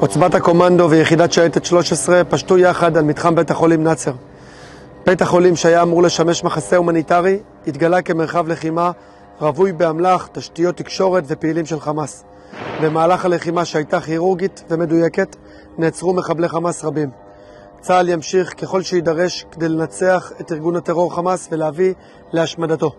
עוצבת הקומנדו ויחידת שייטת 13 פשטו יחד על מתחם בית החולים נאצר. בית החולים שהיה אמור לשמש מחסה הומניטרי התגלה כמרחב לחימה רווי באמל"ח, תשתיות תקשורת ופעילים של חמאס. במהלך הלחימה שהייתה כירורגית ומדויקת נעצרו מחבלי חמאס רבים. צה"ל ימשיך ככל שיידרש כדי לנצח את ארגון הטרור חמאס ולהביא להשמדתו.